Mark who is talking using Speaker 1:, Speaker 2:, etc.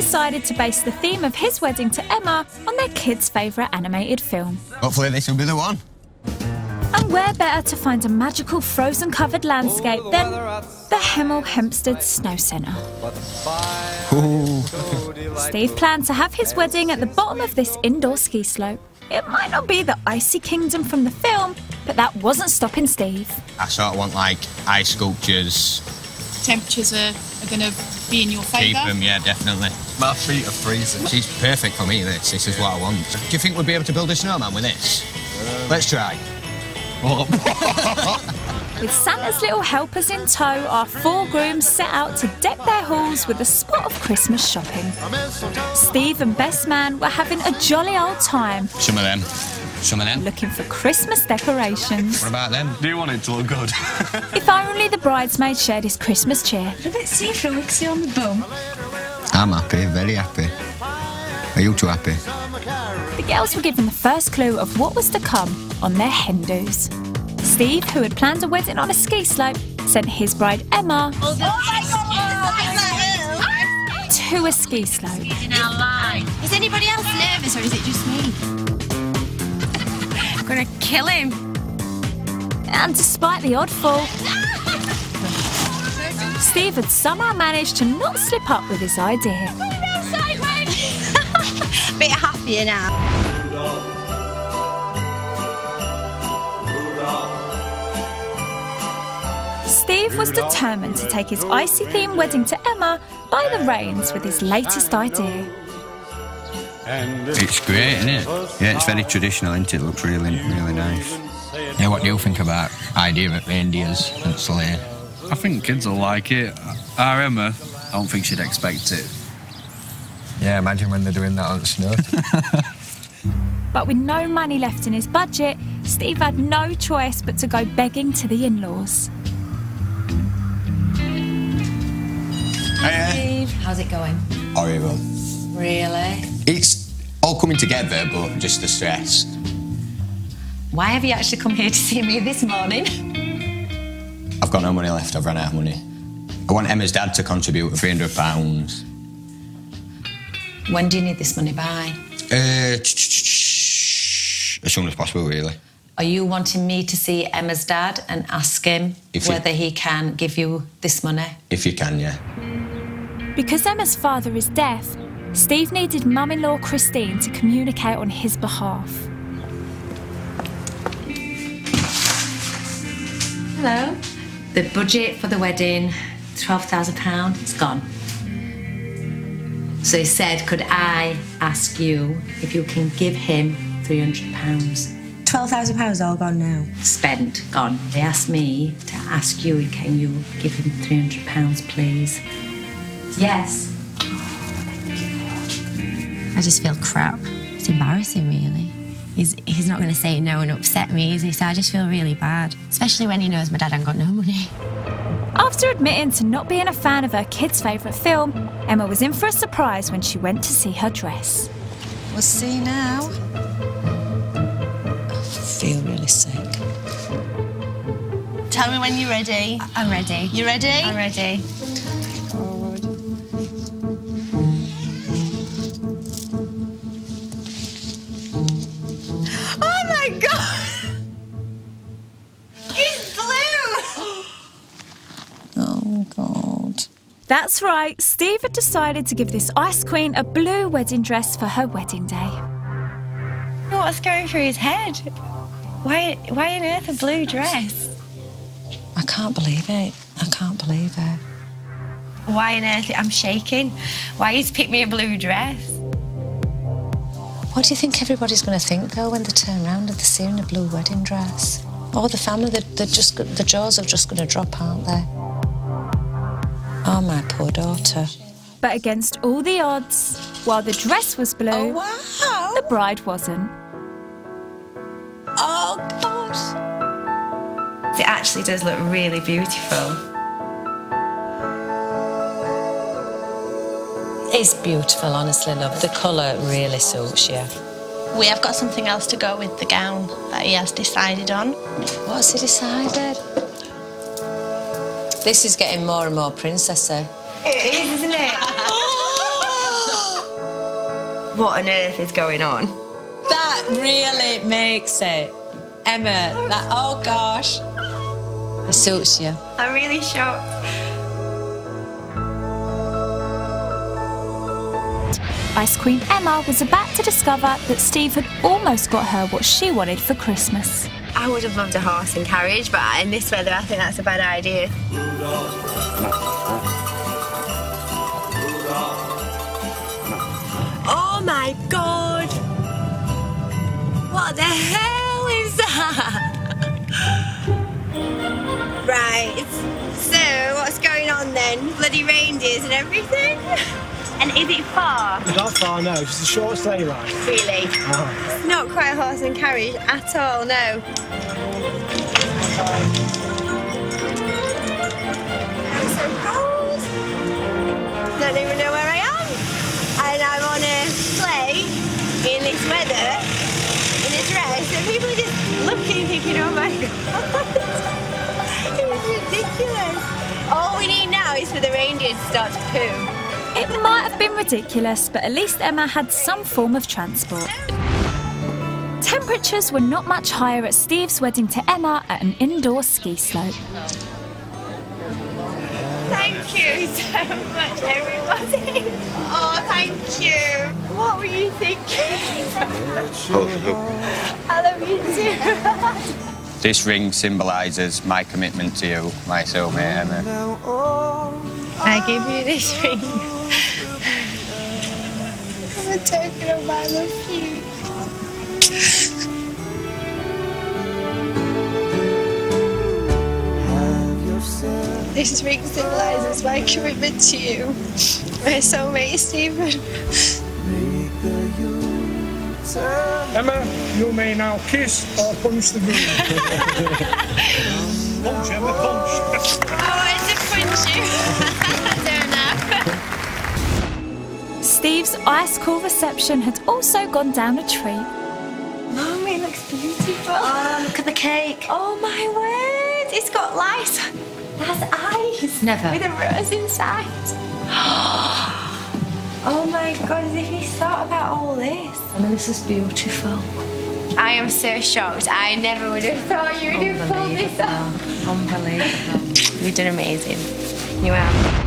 Speaker 1: decided to base the theme of his wedding to Emma on their kids' favourite animated film.
Speaker 2: Hopefully this will be the one.
Speaker 1: And where better to find a magical frozen covered landscape than the Hemel Hempstead Snow Centre? Steve planned to have his wedding at the bottom of this indoor ski slope. It might not be the icy kingdom from the film, but that wasn't stopping Steve.
Speaker 2: I sort of want like ice sculptures.
Speaker 3: Temperatures are, are going to be in your favour.
Speaker 2: Keep them, yeah, definitely.
Speaker 4: My feet are freezing.
Speaker 2: She's perfect for me, this. This is what I want. Do you think we'd be able to build a snowman with this? Let's try.
Speaker 1: With Santa's little helpers in tow, our four grooms set out to deck their halls with a spot of Christmas shopping. Steve and Best Man were having a jolly old time
Speaker 2: Some of them. Some of them.
Speaker 1: looking for Christmas decorations.
Speaker 2: What about them?
Speaker 4: Do you want it to look good?
Speaker 1: If only the bridesmaid shared his Christmas cheer.
Speaker 3: A bit see-through, we can see on the bum.
Speaker 2: I'm happy, very happy. Are you too happy?
Speaker 1: The girls were given the first clue of what was to come on their hen do's. Steve, who had planned a wedding on a ski slope, sent his bride Emma to a ski slope.
Speaker 3: Is anybody else nervous or is it just me? I'm going to kill him.
Speaker 1: And despite the odd fall, Steve had somehow managed to not slip up with his idea.
Speaker 3: Bit happier now.
Speaker 1: Steve was determined to take his icy themed wedding to Emma by the reins with his latest idea.
Speaker 2: It's great, isn't it? Yeah, it's very traditional, isn't it? Looks really, really nice. Yeah, what do you think about idea of reindeers and sleigh?
Speaker 4: I think kids will like it. Uh, Our Emma, I don't think she'd expect it.
Speaker 2: Yeah, imagine when they're doing that on snow.
Speaker 1: But with no money left in his budget, Steve had no choice but to go begging to the in laws.
Speaker 5: Steve, how's it going?
Speaker 2: Horrible.
Speaker 5: Really?
Speaker 2: It's all coming together, but just the stress.
Speaker 5: Why have you actually come here to see me this morning?
Speaker 2: I've got no money left, I've run out of money. I want Emma's dad to contribute £300.
Speaker 5: When do you need this money by?
Speaker 2: Uh, as soon as possible, really.
Speaker 5: Are you wanting me to see Emma's dad and ask him
Speaker 2: If you-
Speaker 5: whether he can give you this money?
Speaker 2: If you can, yeah.
Speaker 1: Because Emma's father is deaf, Steve needed mum in law Christine to communicate on his behalf.
Speaker 5: Hello. The budget for the wedding, £12,000, it's gone. So he said, could I ask you if you can give him £300?
Speaker 6: £12,000 all gone now.
Speaker 5: Spent, gone. They asked me to ask you, can you give him £300, please? Yes.
Speaker 6: I just feel crap. It's embarrassing, really. He's, he's not going to say no and upset me, is he? So I just feel really bad, especially when he knows my dad ain't got no money.
Speaker 1: After admitting to not being a fan of her kid's favourite film, Emma was in for a surprise when she went to see her dress.
Speaker 7: We'll see now. I feel really sick.
Speaker 3: Tell me when you're ready.
Speaker 6: I'm ready.
Speaker 3: You ready?
Speaker 6: I'm ready.
Speaker 3: My god! It's blue!
Speaker 7: Oh, God.
Speaker 1: That's right, Steve had decided to give this ice queen a blue wedding dress for her wedding day.
Speaker 6: What's going through his head? Why, why on earth a blue dress?
Speaker 7: I can't believe it. I can't believe it.
Speaker 6: Why on earth? I'm shaking. Why he's picked me a blue dress?
Speaker 7: What do you think everybody's going to think, though, when they turn around and they see her in a blue wedding dress? Oh, the family, they're, they're just, the jaws are just going to drop, aren't they? Oh, my poor daughter.
Speaker 1: But against all the odds, while the dress was blue,
Speaker 7: Oh, wow.
Speaker 1: the bride wasn't.
Speaker 7: Oh, gosh.
Speaker 6: It actually does look really beautiful.
Speaker 7: It's beautiful, honestly, love. The colour really suits you.
Speaker 3: We have got something else to go with the gown that he has decided on.
Speaker 7: What's he decided? This is getting more and more princessy.
Speaker 6: It is, isn't it? what on earth is going on?
Speaker 8: That really makes it. Emma, that, oh gosh.
Speaker 5: It suits you.
Speaker 6: I'm really shocked.
Speaker 1: Ice Queen Emma was about to discover that Steve had almost got her what she wanted for Christmas.
Speaker 6: I would have loved a horse and carriage, but in this weather, I think that's a bad idea. Oh my god! What the hell is that? right, so what's going on then? Bloody reindeers and everything? And is it far?
Speaker 9: Not far, no. Just a short sleigh ride.
Speaker 6: Really?
Speaker 9: Oh.
Speaker 6: It's not quite a horse and carriage at all, no. I'm so cold. Don't even know where I am. And I'm on a sleigh in this weather, in a dress, and people are just looking, thinking, oh my god. it's ridiculous. All we need now is for the reindeer to start to poo.
Speaker 1: It might have been ridiculous, but at least Emma had some form of transport. Temperatures were not much higher at Steve's wedding to Emma at an indoor ski slope.
Speaker 6: Thank you so much, everybody. Oh, thank you. What were you thinking? I love you too.
Speaker 2: This ring symbolises my commitment to you, my soulmate Emma.
Speaker 6: I give you this ring. I'm a token of my love for. This ring symbolises my commitment to you, my soulmate Stephen.
Speaker 9: Emma, you may now kiss or punch the groom. punch, Emma, punch.
Speaker 6: I wanted to punch you. Don't know.
Speaker 1: Steve's ice cool reception had also gone down a treat.
Speaker 6: Mum, it looks beautiful.
Speaker 5: Oh, look at the cake.
Speaker 6: Oh my word! It's got lights. It has eyes.
Speaker 5: Never.
Speaker 6: With a rose inside. oh my god, as if he thought about all this.
Speaker 5: I mean, this is beautiful.
Speaker 6: I am so shocked. I never would have thought you would have pulled this off.
Speaker 5: Unbelievable. Unbelievable.
Speaker 6: You did amazing. You have.